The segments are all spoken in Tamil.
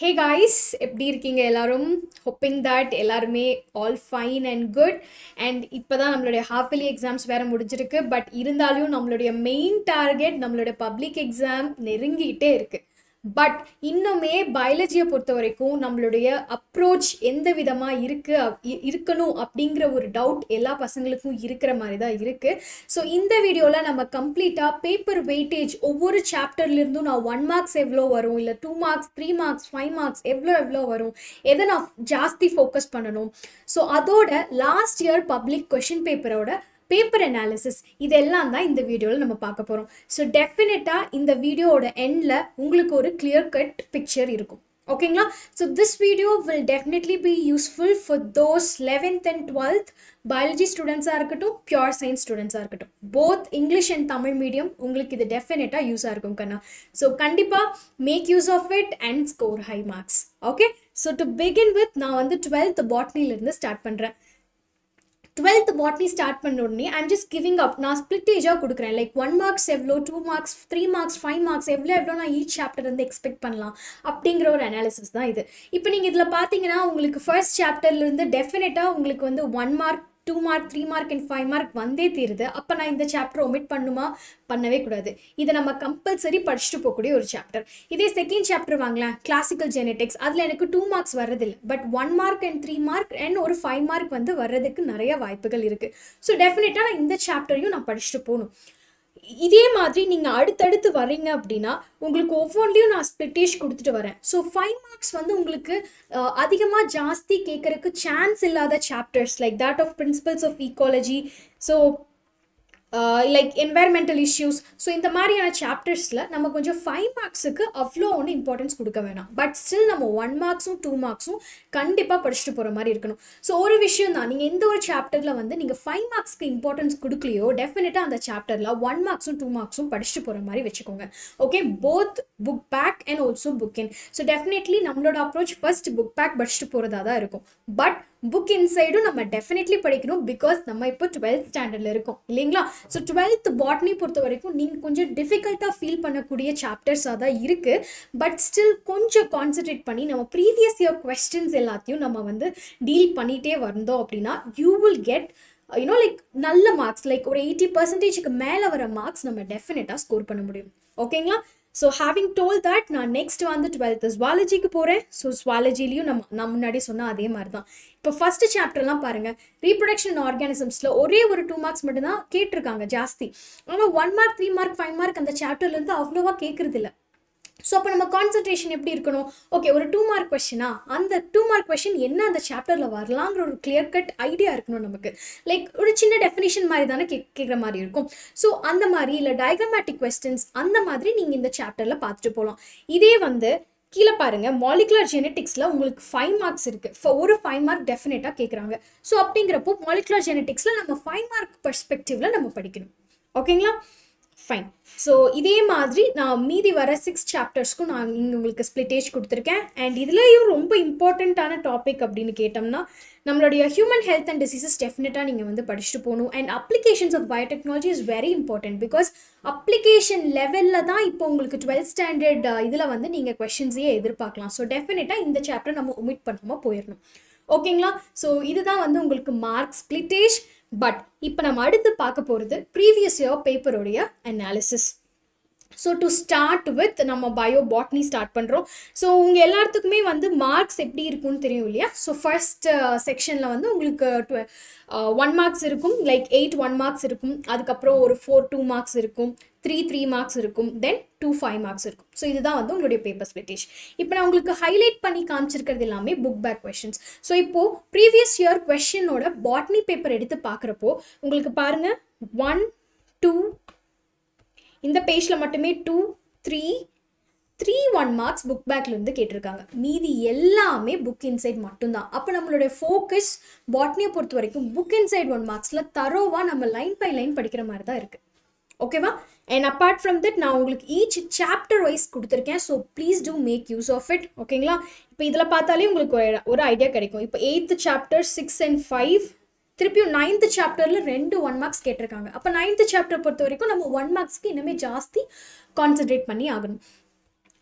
ஹே காய்ஸ் எப்படி இருக்கீங்க எல்லாரும்? ஹோப்பிங் தட் எல்லாருமே all fine and good and இப்போ தான் நம்மளுடைய ஹாஃப் இயர்லி எக்ஸாம்ஸ் வேறு முடிஞ்சிருக்கு. பட் இருந்தாலும் நம்மளுடைய மெயின் டார்கெட் நம்மளுடைய பப்ளிக் எக்ஸாம் நெருங்கிட்டே இருக்குது பட் இன்னுமே பயாலஜியை பொறுத்த வரைக்கும் நம்மளுடைய அப்ரோச் எந்த விதமாக இருக்கு அப்- இ- இருக்கணும் அப்படிங்கிற ஒரு டவுட் எல்லா பசங்களுக்கும் இருக்கிற மாதிரி தான் இருக்குது ஸோ இந்த வீடியோவில் நம்ம கம்ப்ளீட்டாக பேப்பர் வெயிட்டேஜ் ஒவ்வொரு சாப்டர்லேருந்தும் நான் ஒன் மார்க்ஸ் எவ்வளோ வரும் இல்லை two marks three marks five marks எவ்வளோ எவ்வளோ வரும் எதை நான் ஜாஸ்தி ஃபோக்கஸ் பண்ணணும். ஸோ அதோட லாஸ்ட் இயர் பப்ளிக் கொஷின் பேப்பரோட பேப்பர் அனாலிசிஸ் இதெல்லாம் தான் இந்த வீடியோவில் நம்ம பார்க்க போகிறோம் ஸோ டெஃபினட்டாக இந்த வீடியோவோட எண்டில் உங்களுக்கு ஒரு கிளியர் கட் பிக்சர் இருக்கும் ஓகேங்களா so this video will definitely be useful for those eleventh and twelfth biology ஸ்டூடெண்ட்ஸாக இருக்கட்டும் பியூர் சயின்ஸ் ஸ்டூடெண்ட்ஸாக இருக்கட்டும். Both English and Tamil medium உங்களுக்கு இது டெஃபினட்டாக யூஸாக இருக்கும் கண்ணா. ஸோ கண்டிப்பாக make use of it and score high marks okay so to begin with நான் வந்து டுவெல்த் பாட்னிலேருந்து ஸ்டார்ட் பண்ணுறேன் டுவெல்த் பாட்னி ஸ்டார்ட் பண்ண உடனே ஐம் ஜஸ்ட் கிவிங் அப் நான் ஸ்பிளிட்டேஜாக கொடுக்குறேன். லைக் ஒன் மார்க்ஸ் எவ்வளோ two marks three marks five marks எவ்வளோ எவ்வளோ நான் ஈச் சாப்டர் வந்து எக்ஸ்பெக்ட் பண்ணலாம் அப்படிங்கிற ஒரு அனாலிசிஸ் தான் இது. இப்போ நீங்கள் இதில் பார்த்தீங்கன்னா உங்களுக்கு ஃபர்ஸ்ட் சாப்டர்லேருந்து டெஃபினட்டாக உங்களுக்கு வந்து one mark two mark three mark and five mark வந்தே தீருது. அப்போ நான் இந்த சாப்டர் ஒமிட் பண்ணுமா? பண்ணவே கூடாது. இதை நம்ம கம்பல்சரி படிச்சுட்டு போகக்கூடிய ஒரு சாப்டர் இதே செகண்ட் சாப்டர் வாங்கலாம் கிளாசிக்கல் ஜெனட்டிக்ஸ் அதில் எனக்கு டூ மார்க்ஸ் வர்றதில்லை. But one mark and three mark and ஒரு ஃபைவ் மார்க் வந்து வர்றதுக்கு நிறைய வாய்ப்புகள் இருக்குது ஸோ டெஃபினட்டாக நான் இந்த சாப்டரையும் நான் படிச்சுட்டு போகணும். இதே மாதிரி நீங்கள் அடுத்தடுத்து வரீங்க அப்படின்னா உங்களுக்கு ஒவ்வொன்றிலையும் நான் ஸ்பிளிட்டேஜ் கொடுத்துட்டு வரேன். ஸோ ஃபைவ் மார்க்ஸ் வந்து உங்களுக்கு அதிகமாக ஜாஸ்தி கேட்குறக்கு சான்ஸ் இல்லாத chapters like that of principles of ecology so like environmental issues so இந்த மாதிரியான சாப்டர்ஸில் நம்ம கொஞ்சம் ஃபைவ் மார்க்ஸுக்கு அவ்வளோ ஒன்றும் இம்பார்ட்டன்ஸ் கொடுக்க வேணாம். பட் ஸ்டில் நம்ம ஒன் மார்க்ஸும் டூ மார்க்ஸும் கண்டிப்பாக படிச்சுட்டு போகிற மாதிரி இருக்கணும். ஸோ ஒரு விஷயம் தான் நீங்கள் எந்த ஒரு சாப்டரில் வந்து நீங்கள் ஃபைவ் மார்க்ஸ்க்கு இம்பார்ட்டன்ஸ் கொடுக்கலையோ டெஃபினட்டாக அந்த சாப்டரில் ஒன் மார்க்ஸும் டூ மார்க்ஸும் படிச்சுட்டு போகிற மாதிரி வச்சுக்கோங்க. Okay both book back and also book in so definitely நம்மளோட அப்ரோச் ஃபர்ஸ்ட் புக் பேக் படிச்சுட்டு போகிறதா தான் இருக்கும். பட் புக் இன்சைடும் நம்ம டெஃபினெட்லி படிக்கணும் பிகாஸ் நம்ம இப்போ டுவெல்த் ஸ்டாண்டர்டில் இருக்கோம். இல்லைங்களா? ஸோ டுவெல்த் பாட்னி பொறுத்த வரைக்கும் நீங்கள் கொஞ்சம் டிஃபிகல்ட்டாக ஃபீல் பண்ணக்கூடிய சாப்டர்ஸாக தான் இருக்குது பட் ஸ்டில் கொஞ்சம் கான்சென்ட்ரேட் பண்ணி நம்ம ப்ரீவியஸ் இயர் கொஸ்டின்ஸ் எல்லாத்தையும் நம்ம வந்து டீல் பண்ணிகிட்டே வந்தோம் அப்படின்னா you will get you know like நல்ல மார்க்ஸ் லைக் ஒரு எயிட்டி பர்சன்டேஜுக்கு மேலே வர மார்க்ஸ் நம்ம டெஃபினட்டாக ஸ்கோர் பண்ண முடியும். ஓகேங்களா ஸோ ஹேவிங் டோல் தட் நான் நெக்ஸ்ட் வந்து டுவெல்த்து ஸ்வாலஜிக்கு போகிறேன் ஸோ ஸ்வாலஜிலையும் நம்ம நான் முன்னாடி சொன்ன அதே மாதிரி தான் இப்போ ஃபஸ்ட்டு சாப்டர்லாம் பாருங்கள் ரீப்ரொடக்ஷன் ஆர்கானிசம்ஸில் ஒரே ஒரு டூ மார்க்ஸ் மட்டும்தான் கேட்டிருக்காங்க ஜாஸ்தி. ஆனால் one mark three mark five mark அந்த சாப்டர்லேருந்து அவ்வளோவா கேட்குறதில்ல ஸோ அப்போ நம்ம கான்சன்ட்ரேஷன் எப்படி இருக்கணும்? ஓகே ஒரு டூ மார்க் கொஷினா அந்த டூ மார்க் கொஷின் என்ன அந்த சாப்டரில் வரலாங்கிற ஒரு கிளியர் கட் ஐடியா இருக்கணும் நமக்கு. லைக் ஒரு சின்ன டெஃபினிஷன் மாதிரி தானே கே கேட்குற மாதிரி இருக்கும். ஸோ அந்த மாதிரி இல்லை டயக்ராமேட்டிக் கொஸ்டின்ஸ் அந்த மாதிரி நீங்கள் இந்த சாப்டரில் பார்த்துட்டு போகலாம் இதே வந்து கீழே பாருங்க மாலிகுலர் ஜெனட்டிக்ஸில் உங்களுக்கு ஃபைவ் மார்க்ஸ் இருக்குது ஒரு ஃபைவ் மார்க் டெஃபினட்டாக கேட்குறாங்க ஸோ அப்படிங்கிறப்போ மாலிகுலர் ஜெனட்டிக்ஸில் நம்ம ஃபைவ் மார்க் பர்ஸ்பெக்டிவில் நம்ம படிக்கணும். ஓகேங்களா ஃபைன் ஸோ இதே மாதிரி நான் மீதி வர சிக்ஸ் சாப்டர்ஸ்க்கும் நான் இங்கே உங்களுக்கு ஸ்பிளிட்டேஜ் கொடுத்துருக்கேன். அண்ட் இதுலேயும் ரொம்ப இம்பார்ட்டண்ட்டான டாபிக் அப்படின்னு கேட்டோம்னா நம்மளுடைய ஹியூமன் ஹெல்த் அண்ட் டிசீசஸ் டெஃபினட்டாக நீங்கள் வந்து படிச்சுட்டு போகணும். And applications of biotechnology is very important because application லெவலில் தான் இப்போ உங்களுக்கு டுவெல்த் ஸ்டாண்டர்ட் இதில் வந்து நீங்கள் கொஷின்ஸையே எதிர்பார்க்கலாம். ஸோ டெஃபினட்டாக இந்த சாப்டர் நம்ம ஒமிட் பண்ணாமல் போயிடணும். ஓகேங்களா? ஸோ இதுதான் வந்து உங்களுக்கு மார்க் ஸ்பிளிட்டேஜ் பட் இப்போ நம்ம அடுத்து பார்க்க போகிறது previous year பேப்பருடைய analysis so to start with நம்ம பயோ பாட்னி ஸ்டார்ட் பண்ணுறோம் ஸோ உங்கள் எல்லாத்துக்குமே வந்து மார்க்ஸ் எப்படி இருக்கும்னு தெரியும் இல்லையா? ஸோ ஃபர்ஸ்ட் செக்ஷனில் வந்து உங்களுக்கு ஒன் மார்க்ஸ் uh, இருக்கும் லைக் எயிட் ஒன் மார்க்ஸ் இருக்கும். அதுக்கப்புறம் ஒரு ஃபோர் டூ மார்க்ஸ் இருக்கும் த்ரீ த்ரீ மார்க்ஸ் இருக்கும் தென் டூ ஃபைவ் மார்க்ஸ் இருக்கும். ஸோ இதுதான் வந்து உங்களுடைய பேப்பர் ஸ்பிளிட்டேஜ் இப்போ நான் உங்களுக்கு ஹைலைட் பண்ணி காமிச்சிருக்கிறது எல்லாமே புக் பேக் கொஷின்ஸ் ஸோ இப்போது ப்ரீவியஸ் இயர் கொஷினோட பாட்னி பேப்பர் எடுத்து பார்க்குறப்போ உங்களுக்கு பாருங்கள் ஒன் டூ இந்த பேஜில் மட்டுமே two three three one marks book பேக்லேருந்து கேட்டிருக்காங்க. மீதி எல்லாமே புக் இன்சைட் மட்டும்தான். அப்போ நம்மளுடைய ஃபோக்கஸ் பாட்னியை பொறுத்த வரைக்கும் புக் இன்சைட் ஒன் மார்க்ஸில் தரோவாக நம்ம லைன் பை லைன் படிக்கிற மாதிரி தான் இருக்குது ஓகேவா அண்ட் அப்பார்ட் ஃப்ரம் தட் நான் உங்களுக்கு ஈச் சாப்டர் வைஸ் கொடுத்துருக்கேன். So please to make use of it ஓகேங்களா இப்போ இதில் பார்த்தாலே உங்களுக்கு ஒரு ஒரு ஐடியா கிடைக்கும். இப்போ eighth chapter six and five திருப்பியும் நைன்த்து சாப்டரில் ரெண்டு ஒன் மார்க்ஸ் கேட்டிருக்காங்க. அப்போ நைன்த்து சாப்டர் பொறுத்த வரைக்கும் நம்ம ஒன் மார்க்ஸ்க்கு இனிமேல் ஜாஸ்தி கான்சென்ட்ரேட் பண்ணி ஆகணும்.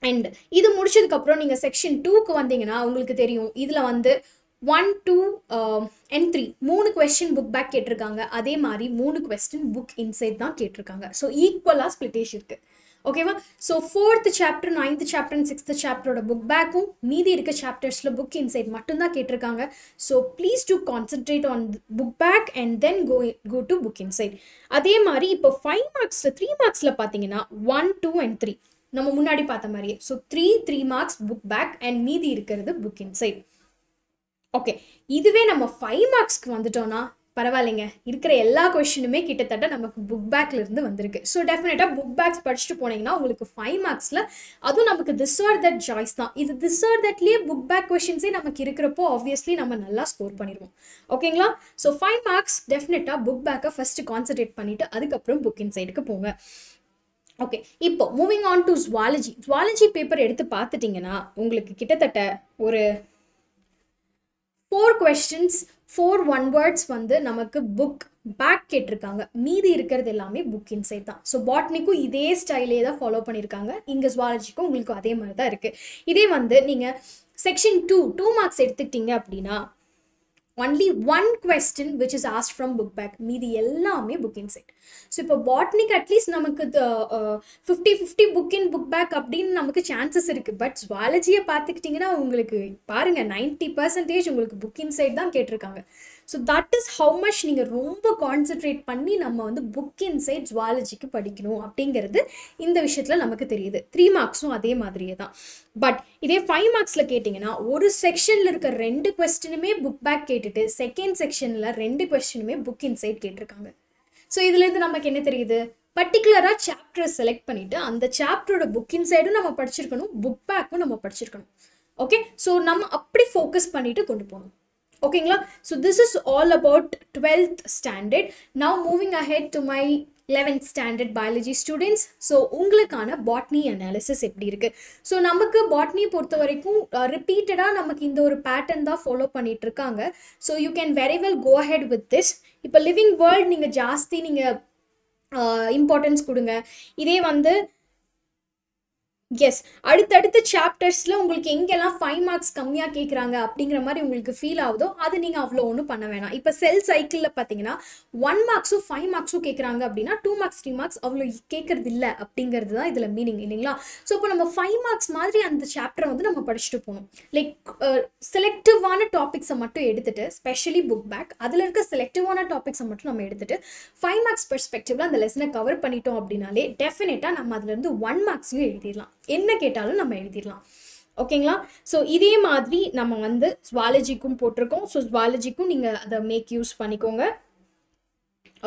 அண்ட் இது முடிச்சதுக்கப்புறம் நீங்கள் செக்ஷன் டூக்கு வந்தீங்கன்னா உங்களுக்கு தெரியும். இதில் வந்து ஒன் டூ அண்ட் த்ரீ மூணு கொஸ்டின் புக் பேக் கேட்டிருக்காங்க. அதே மாதிரி மூணு கொஸ்டின் புக் இன்சைட் தான் கேட்டிருக்காங்க. ஸோ ஈக்குவலாக ஸ்பிளிட்டேஷ் இருக்குது ஓகேவா so fourth chapter ninth chapter and sixth சாப்டரோட book பேக்கும் மீதி இருக்க சாப்டர்ஸில் புக் இன்சைட் மட்டும்தான் கேட்டிருக்காங்க. So please to concentrate on book back and then go go to book inside அதே மாதிரி இப்போ ஃபைவ் மார்க்ஸில் த்ரீ மார்க்ஸில் பார்த்தீங்கன்னா ஒன் டூ அண்ட் த்ரீ நம்ம முன்னாடி பார்த்த மாதிரியே. So three three marks book back and மீதி இருக்கிறது புக் இன்சைட் ஓகே இதுவே நம்ம ஃபைவ் மார்க்ஸ்க்கு வந்துட்டோம்னா பரவாயில்லைங்க. இருக்கிற எல்லா கொஷினுமே கிட்டத்தட்ட நமக்கு புக் பேக்ல இருந்து வந்திருக்கு. ஸோ டெஃபினட்டாக புக் பேக்ஸ் படிச்சுட்டு போனீங்கன்னா உங்களுக்கு ஃபைவ் மார்க்ஸில் அதுவும் நமக்கு திஸ் ஆர் தட் சாய்ஸ் தான். இது திஸ் ஆர் தட்லேயே புக் பேக் கொஷின்ஸே நமக்கு இருக்கிறப்போ ஆப்வியஸ்லி நம்ம நல்லா ஸ்கோர் பண்ணிடுவோம். ஓகேங்களா? ஸோ ஃபைவ் மார்க்ஸ் டெஃபினட்டாக புக் பேக்கை ஃபஸ்ட்டு கான்சன்ட்ரேட் பண்ணிவிட்டு அதுக்கப்புறம் புக் இன்சைடுக்கு போங்க. ஓகே இப்போ moving on to zoology zoology paper எடுத்து பார்த்துட்டிங்கன்னா உங்களுக்கு கிட்டத்தட்ட ஒரு four questions four one words வந்து நமக்கு புக் பேக் கேட்டிருக்காங்க. மீதி இருக்கிறது எல்லாமே புக் இன்சைட் தான். ஸோ பாட்னிக்கும் இதே ஸ்டைலே தான் ஃபாலோ பண்ணியிருக்காங்க. இங்கே ஜுவாலஜிக்கும் உங்களுக்கு அதே மாதிரி தான் இருக்குது இதே வந்து நீங்கள் செக்ஷன் டூ டூ மார்க்ஸ் எடுத்துக்கிட்டீங்க அப்படின்னா only one question which is asked from book back மீதி எல்லாமே புக் இன்சைட் ஸோ இப்போ பாட்னிக் அட்லீஸ்ட் நமக்கு fifty fifty book in book back அப்படின்னு நமக்கு சான்சஸ் இருக்குது பட் ஜுவாலஜியை பார்த்துக்கிட்டிங்கன்னா உங்களுக்கு பாருங்கள் நைன்ட்டி பர்சன்டேஜ் உங்களுக்கு புக் இன்சைட் தான் கேட்டிருக்காங்க. So that is how much நீங்கள் ரொம்ப கான்சென்ட்ரேட் பண்ணி நம்ம வந்து புக் இன்சைட் ஜுவாலஜிக்கு படிக்கணும் அப்படிங்கிறது இந்த விஷயத்தில் நமக்கு தெரியுது. த்ரீ மார்க்ஸும் அதே மாதிரியே தான். பட் இதே ஃபைவ் மார்க்ஸில் கேட்டிங்கன்னா ஒரு செக்ஷனில் இருக்க ரெண்டு கொஸ்டினுமே புக் பேக் கேட்டுட்டு செகண்ட் செக்ஷனில் ரெண்டு கொஸ்டினுமே புக் இன்சைட் கேட்டிருக்காங்க. ஸோ இதுலேருந்து நமக்கு என்ன தெரியுது? பர்டிகுலராக சாப்டரை செலக்ட் பண்ணிவிட்டு அந்த சாப்டரோட புக் இன்சைடும் நம்ம படிச்சிருக்கணும் புக் பேக்கும் நம்ம படிச்சிருக்கணும். ஓகே ஸோ நம்ம அப்படி ஃபோக்கஸ் பண்ணிவிட்டு கொண்டு போகணும். ஓகேங்களா so this is all about twelfth standard now moving ahead to my eleventh standard biology students so உங்களுக்கான பாட்னி அனாலிசிஸ் எப்படி இருக்குது ஸோ நமக்கு பாட்னி பொறுத்த வரைக்கும் ரிப்பீட்டடாக நமக்கு இந்த ஒரு பேட்டர்ன் தான் ஃபாலோ பண்ணிகிட்டு இருக்காங்க. So you can very well go ahead with this இப்போ லிவிங் வேர்ல்ட் நீங்கள் ஜாஸ்தி நீங்கள் இம்பார்ட்டன்ஸ் கொடுங்க. இதே வந்து எஸ் அடுத்தடுத்த சாப்டர்ஸில் உங்களுக்கு எங்கெல்லாம் ஃபைவ் மார்க்ஸ் கம்மியாக கேட்குறாங்க அப்படிங்கிற மாதிரி உங்களுக்கு ஃபீல் ஆகுதோ அது நீங்கள் அவ்வளோ ஒன்றும் பண்ண வேணாம். இப்போ செல் சைக்கிளில் பார்த்தீங்கன்னா ஒன் மார்க்ஸும் ஃபைவ் மார்க்ஸும் கேட்குறாங்க அப்படின்னா டூ மார்க்ஸ் த்ரீ மார்க்ஸ் அவ்வளோ கேட்கறது இல்லை அப்படிங்கிறது தான் இதில் மீனிங் இல்லைங்களா? ஸோ இப்போ நம்ம ஃபைவ் மார்க்ஸ் மாதிரி அந்த சாப்டரை வந்து நம்ம படிச்சுட்டு போகணும். லைக் செலக்டிவான டாபிக்ஸை மட்டும் எடுத்துகிட்டு ஸ்பெஷலி புக் பேக் அதில் இருக்க செலக்டிவான டாபிக்ஸை மட்டும் நம்ம எடுத்துட்டு ஃபைவ் மார்க்ஸ் பெர்ஸ்பெக்டிவ்ல அந்த லெசனை கவர் பண்ணிட்டோம் அப்படின்னாலே டெஃபினட்டாக நம்ம அதுலேருந்து ஒன் மார்க்ஸையும் எழுதிடலாம். என்ன கேட்டாலும் நம்ம எழுதிடலாம். ஓகேங்களா? ஸோ இதே மாதிரி நம்ம வந்து ஸ்வாலஜிக்கும் போட்டிருக்கோம். ஸோ ஸ்வாலஜிக்கும் நீங்கள் அதை மேக் யூஸ் பண்ணிக்கோங்க.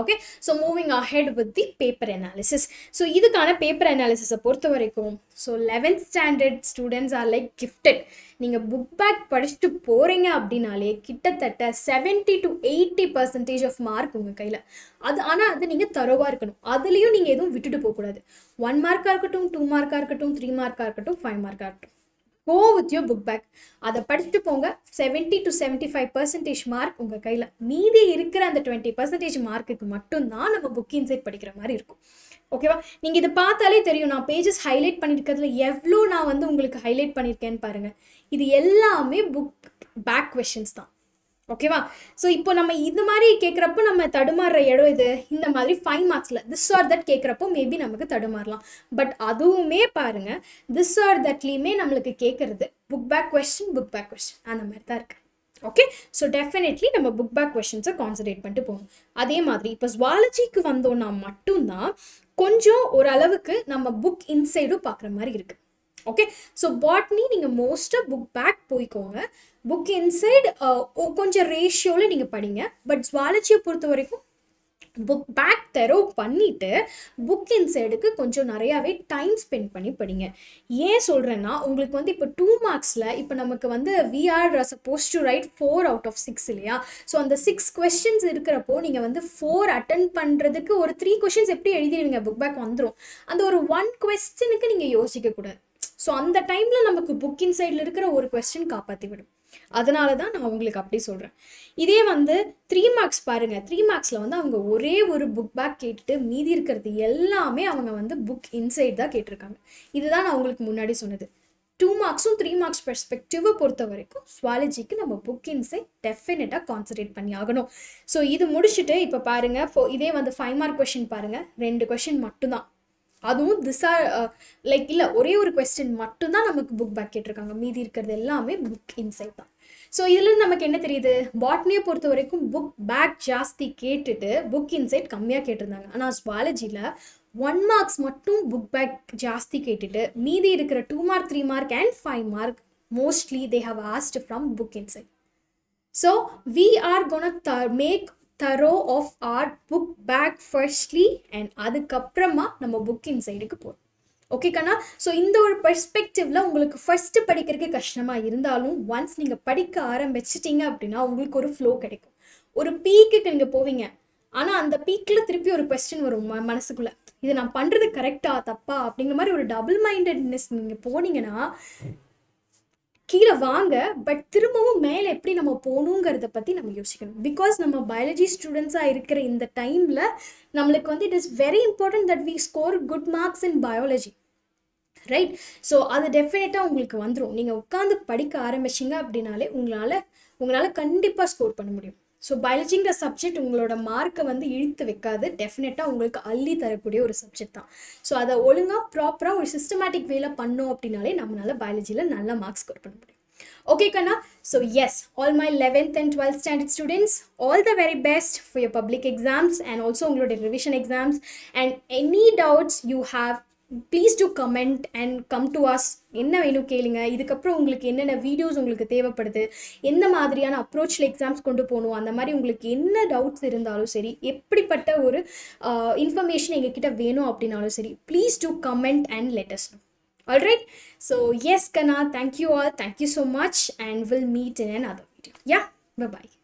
Okay so moving ahead with the paper analysis so இதுக்கான பேப்பர் அனாலிசிஸை பொறுத்த வரைக்கும் so eleventh standard students are like gifted நீங்கள் புக் பேக் படிச்சுட்டு போகிறீங்க அப்படின்னாலே கிட்டத்தட்ட seventy to eighty percentage of mark உங்கள் கையில். அது ஆனால் அது நீங்கள் தரோவாக இருக்கணும். அதுலேயும் நீங்கள் எதுவும் விட்டுட்டு போகக்கூடாது. ஒன் மார்க்காக இருக்கட்டும் டூ மார்க்காக இருக்கட்டும் த்ரீ மார்க்காக இருக்கட்டும் ஃபைவ் மார்க்காக இருக்கட்டும். Go with your book back அதை படிச்சுட்டு போங்க. Seventy to seventy five percentage mark உங்கள் கையில். மீதி இருக்கிற அந்த டுவெண்ட்டி பர்சன்டேஜ் மார்க்குக்கு மட்டும்தான் நம்ம புக் இன்சைட் படிக்கிற மாதிரி இருக்கும். ஓகேவா நீங்கள் இதை பார்த்தாலே தெரியும். நான் பேஜஸ் ஹைலைட் பண்ணியிருக்கிறதுல எவ்வளோ நான் வந்து உங்களுக்கு ஹைலைட் பண்ணியிருக்கேன்னு பாருங்கள் இது எல்லாமே புக் பேக் கொஷின்ஸ் தான். ஓகேவா ஸோ இப்போ நம்ம இது மாதிரி கேட்குறப்போ நம்ம தடுமாறுற இடம் இது இந்த மாதிரி ஃபைவ் மார்க்ஸில் திஸ் ஆர் தட் கேட்குறப்போ மேபி நமக்கு தடுமாறலாம். பட் அதுவுமே பாருங்கள் திஸ் ஆர் தட்லேயுமே நம்மளுக்கு கேட்குறது book back question book back question அந்த மாதிரி தான் இருக்குது ஓகே ஸோ டெஃபினெட்லி நம்ம புக் பேக் கொஷின்ஸை கான்சன்ட்ரேட் பண்ணிட்டு போகணும். அதே மாதிரி இப்போ ஜுவாலஜிக்கு வந்தோம்னா மட்டும்தான் கொஞ்சம் ஓரளவுக்கு நம்ம புக் இன்சைடும் பார்க்குற மாதிரி இருக்குது ஓகே ஸோ பாட்னி நீங்கள் மோஸ்ட்டாக புக் பேக் போய்க்கோங்க. புக் இன்சைடு uh, கொஞ்சம் ரேஷியோவில் நீங்கள் படிங்க. பட் ஜுவாலஜியை பொறுத்த வரைக்கும் புக் பேக் தெரோ பண்ணிவிட்டு புக் இன்சைடுக்கு கொஞ்சம் நிறையாவே டைம் ஸ்பெண்ட் பண்ணி படிங்க. ஏன் சொல்கிறேன்னா உங்களுக்கு வந்து இப்போ டூ மார்க்ஸில் இப்போ நமக்கு வந்து we're supposed to write four out of six இல்லையா? ஸோ அந்த சிக்ஸ் கொஸ்டின்ஸ் இருக்கிறப்போ நீங்கள் வந்து ஃபோர் அட்டன் பண்ணுறதுக்கு ஒரு த்ரீ கொஷின்ஸ் எப்படி எழுதிடுவீங்க? புக் பேக் வந்துடும் அந்த ஒரு ஒன் கொஸ்டினுக்கு நீங்கள் யோசிக்கக்கூடாது. ஸோ அந்த டைமில் நமக்கு புக் இன்சைடில் இருக்கிற ஒரு கொஸ்டின் காப்பாற்றி விடும் அதனால தான் நான் உங்களுக்கு அப்படி சொல்கிறேன் இதே வந்து த்ரீ மார்க்ஸ் பாருங்கள் த்ரீ மார்க்ஸில் வந்து அவங்க ஒரே ஒரு புக் பேக் கேட்டுட்டு மீதி இருக்கிறது எல்லாமே அவங்க வந்து புக் இன்சைட் தான் கேட்டிருக்காங்க. இதுதான் நான் உங்களுக்கு முன்னாடி சொன்னது. டூ மார்க்ஸும் த்ரீ மார்க்ஸ் பெர்ஸ்பெக்டிவை பொறுத்த வரைக்கும் ஸ்வாலஜிக்கு நம்ம புக் இன்சைட் டெஃபினட்டாக கான்சன்ட்ரேட் பண்ணி ஆகணும். ஸோ இது முடிச்சுட்டு இப்போ பாருங்கள் ஃபோ இதே வந்து ஃபைவ் மார்க் கொஷின் பாருங்கள் ரெண்டு கொஷின் மட்டும்தான். அதுவும் திசா லைக் இல்லை ஒரே ஒரு கொஸ்டின் மட்டும்தான் நமக்கு புக் பேக் கேட்டிருக்காங்க. மீதி இருக்கிறது எல்லாமே புக் இன்சைட் தான். ஸோ இதுலேருந்து நமக்கு என்ன தெரியுது? பாட்னியை பொறுத்த வரைக்கும் புக் பேக் ஜாஸ்தி கேட்டுட்டு புக் இன்சைட் கம்மியாக கேட்டிருந்தாங்க. ஆனால் ஸ்வாலஜியில் ஒன் மார்க்ஸ் மட்டும் புக் பேக் ஜாஸ்தி கேட்டுட்டு மீதி இருக்கிற two mark three mark and five mark mostly they have asked from book inside so we are gonna the make thorough of our book back firstly and அதுக்கப்புறமா நம்ம புக் இன்சைடுக்கு போகிறோம் ஓகே கண்ணா? ஸோ இந்த ஒரு பெர்ஸ்பெக்டிவ்ல உங்களுக்கு ஃபர்ஸ்ட் படிக்கிறதுக்கு கஷ்டமாக இருந்தாலும் ஒன்ஸ் நீங்கள் படிக்க ஆரம்பிச்சிட்டிங்க அப்படின்னா உங்களுக்கு ஒரு ஃப்ளோ கிடைக்கும். ஒரு பீக்குக்கு நீங்கள் போவீங்க. ஆனால் அந்த பீக்கில் திருப்பி ஒரு கொஸ்டின் வரும் ம மனசுக்குள்ளே. இது நான் பண்ணுறது கரெக்டா தப்பா? அப்படிங்கிற மாதிரி ஒரு டபுள் மைண்டட்னஸ் நீங்கள் போனீங்கன்னா கீழே வாங்க பட் திரும்பவும் மேலே எப்படி நம்ம போகணுங்கிறத பற்றி நம்ம யோசிக்கணும். பிகாஸ் நம்ம பயாலஜி ஸ்டூடெண்ட்ஸாக இருக்கிற இந்த டைமில் நம்மளுக்கு வந்து it is very important that we score good marks in biology right so அது டெஃபினட்டாக உங்களுக்கு வந்துடும் நீங்கள் உட்காந்து படிக்க ஆரம்பிச்சிங்க அப்படின்னாலே உங்களால் உங்களால் கண்டிப்பாக ஸ்கோர் பண்ண முடியும். ஸோ பயாலஜிங்கிற சப்ஜெக்ட் உங்களோட மார்க்கை வந்து இழுத்து வைக்காது. டெஃபினட்டாக உங்களுக்கு அள்ளி தரக்கூடிய ஒரு சப்ஜெக்ட் தான். ஸோ அதை ஒழுங்காக ப்ராப்பராக ஒரு சிஸ்டமேட்டிக் வேல பண்ணோம் அப்படின்னாலே நம்மளால பயாலஜியில் நல்ல மார்க்ஸ் ஸ்கோர் பண்ண முடியும். Okay Kanna? So yes all my eleventh and twelfth standard students all the very best for your public exams and also உங்களுடைய revision exams and any doubts you have please to comment and come to us என்ன வேணும் கேளுங்க. இதுக்கப்புறம் உங்களுக்கு என்னென்ன வீடியோஸ் உங்களுக்கு தேவைப்படுது? எந்த மாதிரியான அப்ரோச்சில் எக்ஸாம்ஸ் கொண்டு போகணும்? அந்த மாதிரி உங்களுக்கு என்ன டவுட்ஸ் இருந்தாலும் சரி எப்படிப்பட்ட ஒரு இன்ஃபர்மேஷன் எங்ககிட்ட வேணும் அப்படின்னாலும் சரி please to comment and let us know so yes Kanaa thank you all thank you so much and will meet in another video yeah bye